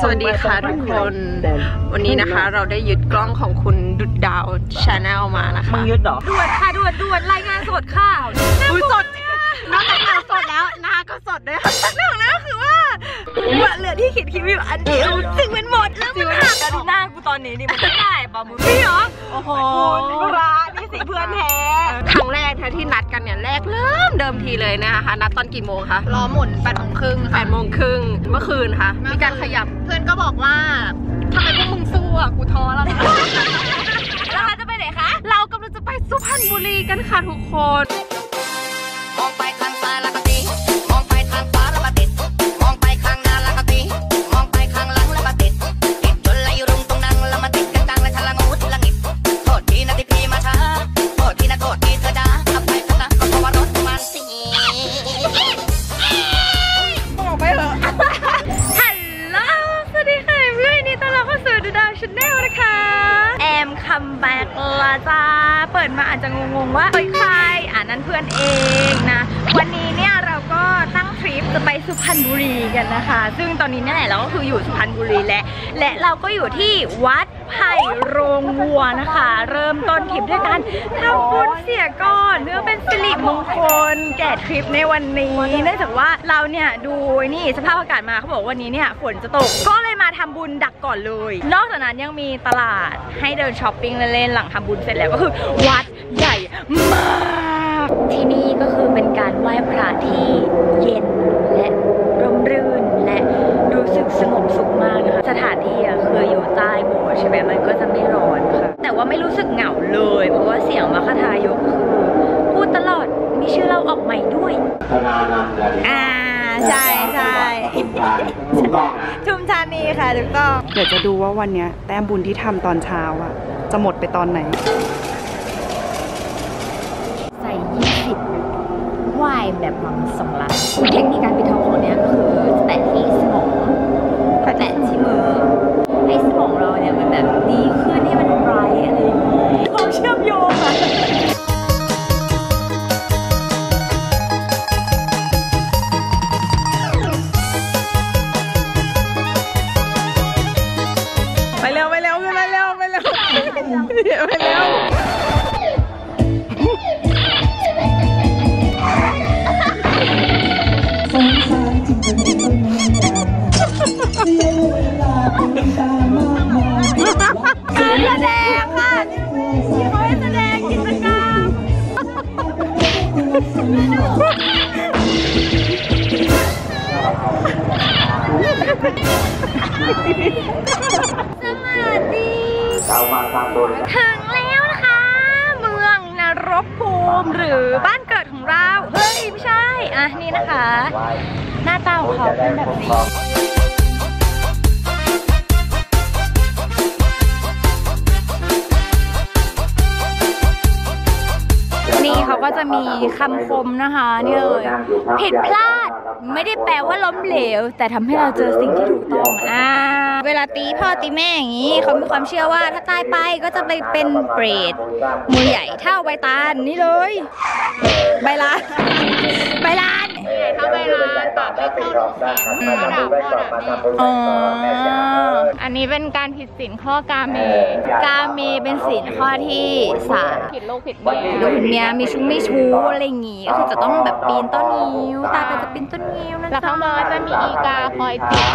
สวัสดีค่ะทุกคน วันนี้นะคะเราได้ยึดกล้องของคุณดุดดาวชาแนลมานะคะมึงยึดเหรอด่วนค่ะด่วนด่วนรายงานสดค่ะอุ้ยสดนอกจากงานสดแล้วหน้าก็สดด้วยค่ะหนึ่งนะคือว่าเหลือที่ขีดคิ้วอยู่อันเดียวซึ่งมันหมดแล้วมันหักแล้วดูหน้ากูตอนนี้นี่มันไม่ได้ป่ะมึงพี่เหรอโอ้โหนี่ร้านนี่สิเพื่อนแท้ครั้งแรกนะ ที่นัดกันเนี่ยแรกเริ่มเดิมทีเลยนะคะนัดตอนกี่โมงคะล้อหมุนแปดโมงครึ่งแปดโมงครึ่งเมื่อคืนค่ะ มีการขยับเพื่อนก็บอกว่าทำไมพวกมึงสู้อะกูท้อแล้วนะแล้วเราจะไปไหนคะ เรากำลังจะไปสุพรรณบุรีกันค่ะทุกคน นะ วันนี้เนี่ยเราก็ตั้งทริปจะไปสุพรรณบุรีกันนะคะ ซึ่งตอนนี้เนี่ยแหละเราก็คืออยู่สุพรรณบุรีและและเราก็อยู่ที่วัดไผ่โรงวัวนะคะ เริ่มต้นทริปด้วยการทำบุญเสียก่อนเพื่อเป็นสิริมงคลแก่ทริปในวันนี้เนื่องจากว่าเราเนี่ยดูนี่สภาพอากาศมาเขาบอกว่าวันนี้เนี่ยฝนจะตกก็เลยมาทำบุญดักก่อนเลย นอกจากนั้นยังมีตลาดให้เดินช้อปปิ้งเล่นๆหลังทำบุญเสร็จแล้วก็คือวัดใหญ่มาก ที่นี่ก็คือเป็นการไหว้พระที่เย็นและร่มรื่นและรู้สึกสงบสุขมากนะคะสถานที่อะคืออยู่ใต้โบสถ์ใช่ไหมมันก็จะไม่ร้อนค่ะ แต่ว่าไม่รู้สึกเหงาเลย เพราะว่าเสียงมรรคทายกคือพูดตลอดมีชื่อเราออกใหม่ด้วยอ่าใช่ใช่ชุมชานีค่ะถูกต้องเดี๋ยวจะดูว่าวันเนี้ยแต้มบุญที่ทำตอนเช้าอะจะหมดไปตอนไหน ใส่ 20วายแบบมังสำลักเทคนิคการปิดทองของเนี้ยก็คือแตะที่ สวัสดีถึงแล้วนะคะ เมืองนรกภูมิหรือบ้านเกิดของเรา เฮ้ย ไม่ใช่ อะ นี่นะคะ หน้าตาของเขาเป็นแบบนี้ จะมีคำคมนะคะนี่เลย ผิดพลาดไม่ได้แปลว่าล้มเหลว แต่ทำให้เราเจอสิ่งที่ถูกต้องอ่าเวลาตีพ่อตีแม่อย่างนี้เขามีความเชื่อว่าถ้าตายไปก็จะไปเป็นเปรตมือใหญ่เท่าใบตาลนี่เลย ใบลานใบลานถ้าเวลา ปากไม่เข้าดูแข็งพ่อด่าพ่อด่าแม่อ๋ออันนี้เป็นการผิดศีลข้อกาเม กาเมเป็นศีลข้อที่สามผิดลูกผิดเมียลูกเมียมีชู้ไม่ชู้อะไรอย่างงี้ก็คือจะต้องแบบปีนต้นงิ้วตายไปจะปีนต้นงิ้วนะแล้วข้างบนก็จะมีอีกาคอยติด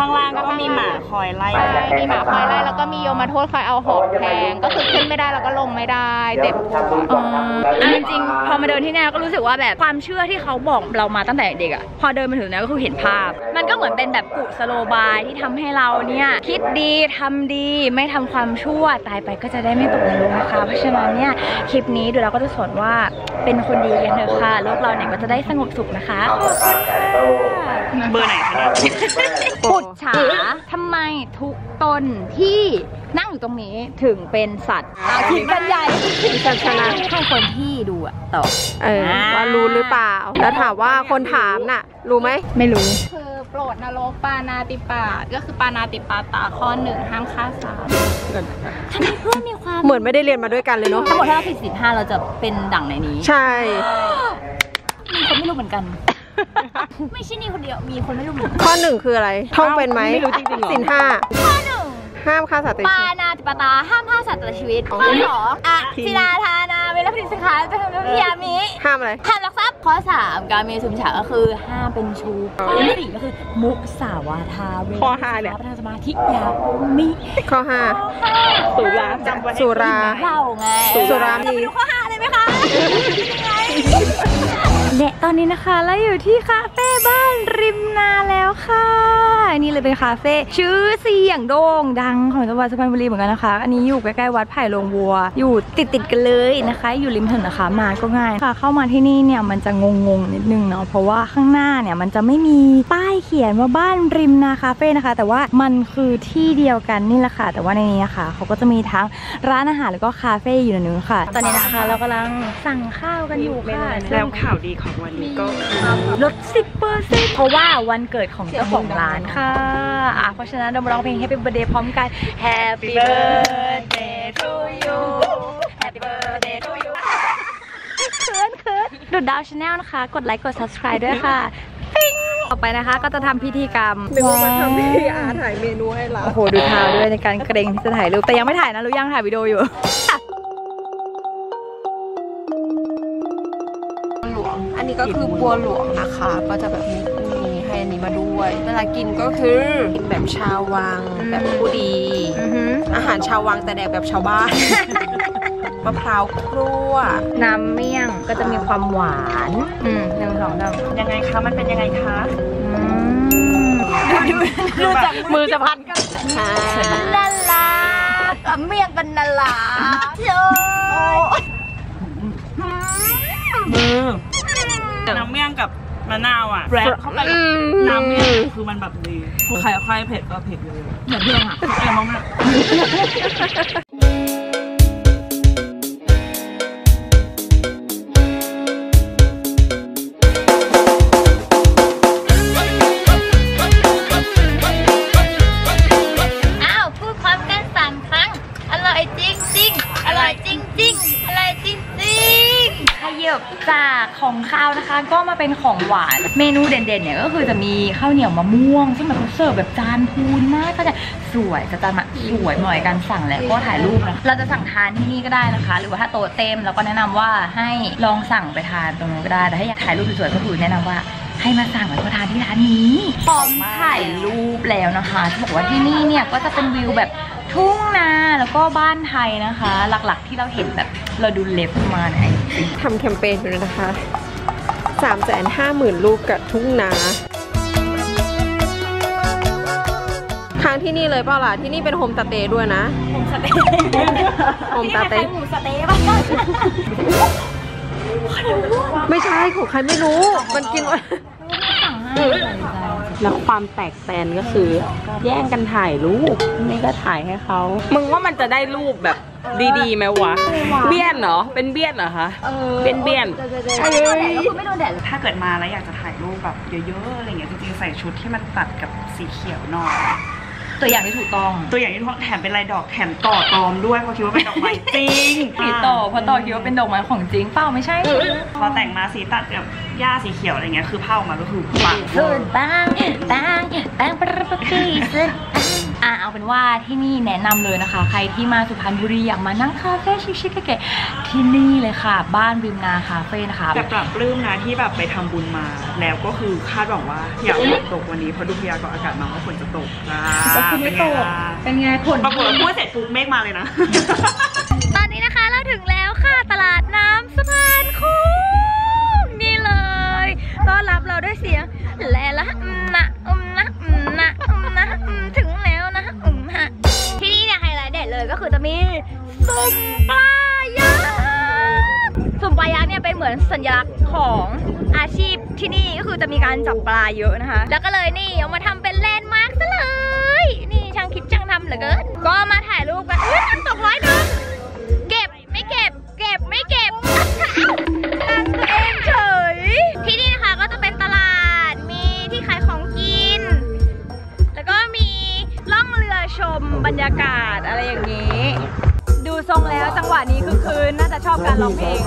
ข้างล่างก็มีหมาคอยไล่ใช่มีหมาคอยไล่แล้วก็มีโยมโทษคอยเอาหอกแทงก็คือขึ้นไม่ได้แล้วก็ลงไม่ได้เจ็บปวดอ๋ออันจริงๆพอมาเดินที่นี่ก็รู้สึกว่าแบบความเชื่อที่เขาบอกเรามาตั้งแต่เด็กอะพอเดินมาถึงเนี้ยก็คือเห็นภาพ มันก็เหมือนเป็นแบบกุสโลบายที่ทำให้เราเนี่ยคิดดีทำดีไม่ทำความชั่วตายไปก็จะได้ไม่ตกนรกนะคะ เพราะฉะนั้นเนี่ยคลิปนี้เดี๋ยวเราก็จะสอนว่าเป็นคนดีกันเถอะค่ะโลกเราเนี่ยก็จะได้สงบสุขนะคะขอบคุณค่ะเบอร์ไหนคะเนี่ยปุจฉาทำไมทุกตนที่นั่งอยู่ตรงนี้ถึงเป็นสัตว์อาคิดกันใหญ่สัชนะให้คนที่ดูอะตอบเออว่ารู้หรือเปล่า แล้วถามว่าคนถามน่ะ รู้ไหมไม่รู้ คือโปรดนรกปานาติปาตก็คือปานาติปาตาข้อหนึ่งห้ามฆ่าสัตว์ทำไมเพื่อนมีความเหมือนไม่ได้เรียนมาด้วยกันเลยเนาะทั้งหมดถ้าเราผิดศีลห้าเราจะเป็นดั่งในนี้ ใช่เขาไม่รู้เหมือนกัน ไม่ใช่นี่คนเดียว มีคนไม่รู้เหมือนกันข้อหนึ่งคืออะไรท่องเป็นไหมไม่รู้จริงๆเหรอ สินห้าข้อหนึ่งห้ามฆ่าสัตว์ตัปาวชีวิต นาติปตาห้ามฆ่าสัตว์ตัดชีวิตข้อสองอะสินาทานาเวลาผลิตสินค้าจะทำพิยามิห้ามอะไร ห้ามลักทรัพย์ข้อสามการมีสุมฉาก็คือห้ามเป็นชู้ข้อสี่ก็คือมุสาวาทาเวลาข้อห้าเนี่ยประธานสมาธิยามิข้อห้าสุราจำไว้ให้สุราเราไงสุราจะไปดูข้อห้าเลยไหมคะ และตอนนี้นะคะเราอยู่ที่คาเฟ่บ้าน ริมนาแล้วค่ะ นี่เลยเป็นคาเฟ่ชื่อเสียงโด่งดังของจังหวัดสุพรรณบุรีเหมือนกันนะคะ อันนี้อยู่ใกล้ๆวัดไผ่ลงวัว อยู่ติดติดๆกันเลยนะคะ อยู่ริมถนนนะคะ มาก็ง่ายค่ะ เข้ามาที่นี่เนี่ยมันจะงงๆนิดนึงเนาะเพราะว่าข้างหน้าเนี่ยมันจะไม่มีป้ายเขียนว่าบ้านริมนาคาเฟ่นะคะ แต่ว่ามันคือที่เดียวกันนี่แหละค่ะ แต่ว่าในนี้นะคะเขาก็จะมีทั้งร้านอาหารแล้วก็คาเฟ่อยู่ในนี้ค่ะ ตอนนี้นะคะเรากำลังสั่งข้าวกันอยู่ค่ะแล้วข่าวดีของวันนี้ก็คือลด10%เพราะว่าวันเกิดของเจ้าของร้านค่ะอะเพราะฉะนั้นเรามาร้องเพลง Happy Birthday พร้อมกัน Happy Birthday to you Happy Birthday to you เขินเขินดูดดาวชาแนลนะคะ กดไลค์กด subscribe ด้วยค่ะปิ้งต่อไปนะคะก็จะทำพิธีกรรมนึกว่ามาทำพิธีอาถ่ายเมนูให้เราโอ้โหดูเท้าด้วยในการเกรงที่จะถ่ายรูปแต่ยังไม่ถ่ายนะรู้ยังถ่ายวิดีโออยู่หลวง อันนี้ก็คือบัวหลวงนะคะ ก็จะแบบมีมีให้อั นนี้มาด้วยเวลากินก็คือกินแบบชาววัง แบบผู้ดี อาหารชาววังแต่แดกแบบชาวบ้าน มะพร้าวครั่วน้ำเมี่ยงก็จะมีความหวานอืมหนึ่งสองสามยังไงคะ มันเป็นยังไงคะอืมดูจากมือจะพันกันค่ะนาลากับเมียงกันนาลาโชมือน้ำเมี่ยงกับ มะนาวอะแรปเข้าไปกับน้ำเมี่ยงคือมันแบบดีใครใครเผ็ดก็เผ็ดเลยเหมือนเพื่อนอะเอ็มมากานก็มาเป็นของหวาน เมนูเด่นๆเนี่ยก็คือจะมีข้าวเหนียวมะม่วง ซึ่งแบบเขาเสิร์ฟแบบจานพูนมากก็จะสวยจะจานมาสวยเหมาะกับการสั่งแล้วก็ถ่ายรูปนะเราจะสั่งทานที่นี่ก็ได้นะคะ หรือว่าถ้าโต๊ะเต็มเราก็แนะนำว่าให้ลองสั่งไปทานตรงนู้นก็ได้แต่ถ้าอยากถ่ายรูปสวยๆก็คือแนะนำว่าให้มาสั่งแล้วก็ทานที่ร้านนี้พร้อมถ่ายรูปแล้วนะคะบอกว่าที่นี่เนี่ยก็จะเป็นวิวแบบทุ่งนาแล้วก็บ้านไทยนะคะ หลักๆที่เราเห็นแบบเราดูเล็บมาในไอจีทำแคมเปญอยู่นะคะ สามแสนห้าหมื่นลูกกับทุ่งนาค้างที่นี่เลยเปล่าล่ะ ที่นี่เป็นโฮมสเตย์ด้วยนะ โฮมสเตย์โฮมสเตย์หมูสะเต๊ะป่ะไม่ใช่ของใครไม่รู้ มันกินไว้แล้วความแตกแตนก็คือ แย่งกันถ่ายรูปนี่ก็ถ่ายให้เขา มึงว่ามันจะได้รูปแบบ ดีๆไหมวะ เบี้ยนเหรอ เป็นเบี้ยนเหรอคะเบี้ยนเบี้ยนไม่โดนแดดก็คือไม่โดนแดดถ้าเกิดมาแล้วอยากจะถ่ายรูปแบบเยอะๆอะไรเงี้ยจริงๆใส่ชุดที่มันตัดกับสีเขียวหน่อยตัวอย่างที่ถูกต้อง ตัวอย่างที่ท้องแถมเป็นลายดอกแถมต่อตอมด้วยเพราะคิดว่าเป็นดอกไม้จริงสีต่อเพราะต่อคิดว่าเป็นดอกไม้ของจริงเปล่าไม่ใช่พอแต่งมาสีตัดกับหญ้าสีเขียวอะไรเงี้ยคือเผ้ามาก็คือปังส่วนบางบางบางประปกีส่วนอะ เอาเป็นว่าที่นี่แนะนำเลยนะคะ ใครที่มาสุพรรณบุรีอยากมานั่งคาเฟ่ชิคๆเก๋ๆที่นี่เลยค่ะ บ้านริมนาคาเฟ่นะคะแต่ปรับปลื้มนะที่แบบไปทำบุญมา แล้วก็คือคาดหวังว่าอยากฝนตกวันนี้เพราะดูพยากรณ์อากาศมาว่าฝนจะตกจ้าก็คือไม่ตกเป็นไงผลปรากฏว่าพูดเสร็จปุ๊บเมฆมาเลยนะ ตอนนี้นะคะเราถึงแล้วค่ะตลาดน้ำสะพานคุ้งนี่เลยต้อนรับเราด้วยเสียงแลละอืมนะ เหมือนสัญลักษณ์ของอาชีพที่นี่ก็คือจะมีการจับปลาเยอะนะคะ แล้วก็เลยนี่เอามาทำเป็นแลนด์มาร์คซะเลย นี่ช่างคิดช่างทำเหลือเกิน ก็มาถ่ายรูปกันอุ้ยตังตกร้อยนึงเก็บไม่เก็บ เก็บไม่เก็บตังตัวเองเฉย ที่นี่นะคะก็จะเป็นตลาด มีที่ขายของกิน แล้วก็มีล่องเรือชมบรรยากาศอะไรอย่างนี้ ดูทรงแล้วจังหวะนี้คือคืนน่าจะชอบการร้องเพลง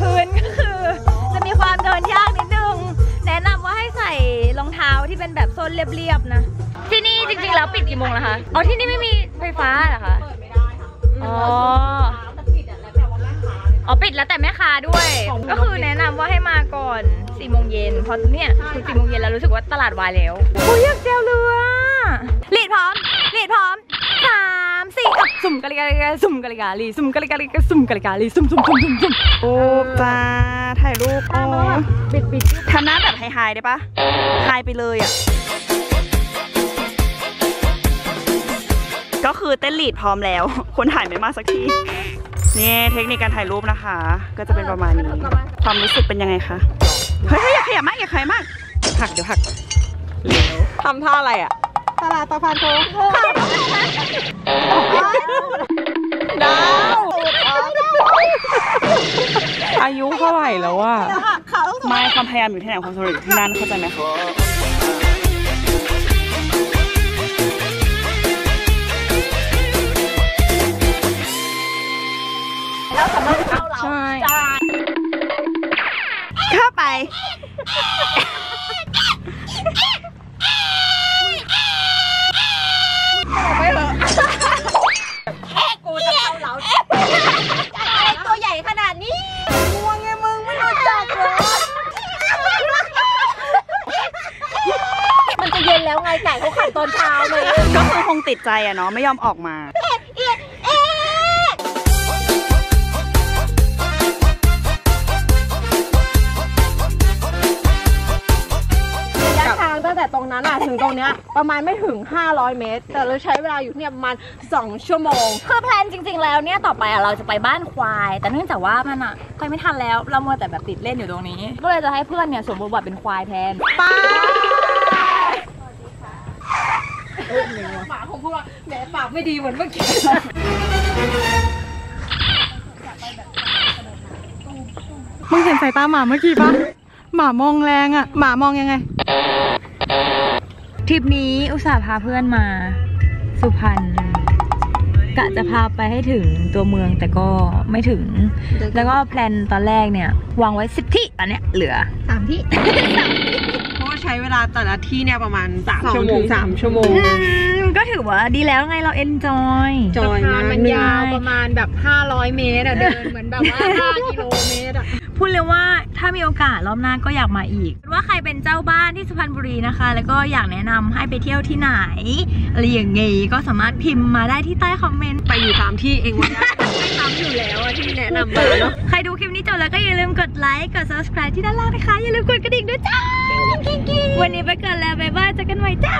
พื้นก็คือจะมีความเดินยากนิดนึง แนะนำว่าให้ใส่รองเท้าที่เป็นแบบส้นเรียบๆนะ ที่นี่จริงๆแล้วปิดกี่โมงนะคะ อ๋อที่นี่ไม่มีไฟฟ้าเหรอคะ เปิดไม่ได้ค่ะอ๋อปิดแล้วแต่แม่ค้าด้วย ก็คือแนะนำว่าให้มาก่อน4โมงเย็นเพราะเนี่ยคือ4โมงเย็นแล้วรู้สึกว่าตลาดวายแล้วโอ้ยอยากเจลเรือ ลีดพร้อมลีดพร้อมสามสี่อะสุ่มกะลิกาลิกาสุ่มกะลิกาลีสุ่มกะลิกาลิกาสุ่มกะลิกาลีสุ่มสุ่มสุ่มสุ่มสุ่มโอ้จ้าถ่ายรูปโอ้บิดบิดทำหน้าแบบไฮๆได้ปะไฮไปเลยอะก็คือเต้นลีดพร้อมแล้ว คนถ่ายไม่มาสักทีนี่เทคนิคการถ่ายรูปนะคะ ก็จะเป็นประมาณนี้ ความรู้สึกเป็นยังไงคะ เฮ้ยเฮ้ยอย่าขยับมากอย่าขยับมากหักเดี๋ยวหักทำท่าอะไรอะ ตลาดตะพานโค้งดาวอายุเท่าไหร่แล้วอะไม่ความพยายามอยู่ที่ไหนความสำเร็จอยู่ที่นั่นเข้าใจไหมคะใช่เข้าไป แล้วไงไก่เขาขันตอนเช้าเลยก็คือคงติดใจอะเนาะไม่ยอมออกมา ระยะทางตั้งแต่ตรงนั้นอะถึงตรงเนี้ยประมาณไม่ถึง 500 เมตร แต่เราใช้เวลาอยู่เนี่ยประมาณ2ชั่วโมง คือแพลนจริง ๆ แล้วเนี่ยต่อไปอะเราจะไปบ้านควาย แต่เนื่องจากว่ามันอะไปไม่ทันแล้วเรามัวแต่แบบติดเล่นอยู่ตรงนี้ ก็เลยจะให้เพื่อนเนี่ยสวมบทบาทเป็นควายแทน หมาผมพูดว่าแหมปากไม่ดีเหมือนเมื่อกี้มึงเห็นสายตาหมาเมื่อกี้ปะหมามองแรงอะหมามองยังไง ทริปนี้อุตส่าห์พาเพื่อนมา สุพรรณกะจะพาไปให้ถึงตัวเมืองแต่ก็ไม่ถึง แล้วก็แพลนตอนแรกเนี่ย วางไว้สิบที่ตอนเนี้ยเหลือสามที่เพราะว่า ใช้เวลาแต่ละที่เนี่ยประมาณ3ชั่วโมง3ชั่วโมงอืมก็ถือว่าดีแล้วไงเราเอนจอยจอยมากมันยาวประมาณแบบ 500 เมตรอะเดินเหมือนแบบว่า5กิโลเมตรอะพูดเลยว่าถ้ามีโอกาสรอบหน้าก็อยากมาอีก ว่าใครเป็นเจ้าบ้านที่สุพรรณบุรีนะคะ แล้วก็อยากแนะนำให้ไปเที่ยวที่ไหนอะไรอย่างงี้ก็สามารถพิมพ์มาได้ที่ใต้คอมเมนต์ ไปอยู่ตามที่เองวันเนี้ยไม่ซ้ำอยู่แล้วอะที่แนะนำมาเนาะใครดูคลิปนี้จบแล้วก็อย่าลืมกดไลค์กด subscribe ที่ด้านล่างนะคะอย่าลืมกดกระดิ่งด้วยจ้า วันนี้ไปก่อนแล้วบ๊ายบายเจอกันใหม่จ้า